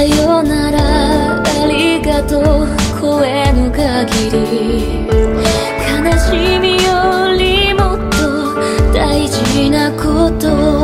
さよならありがとう声の限り悲しみよりもっと大事なこと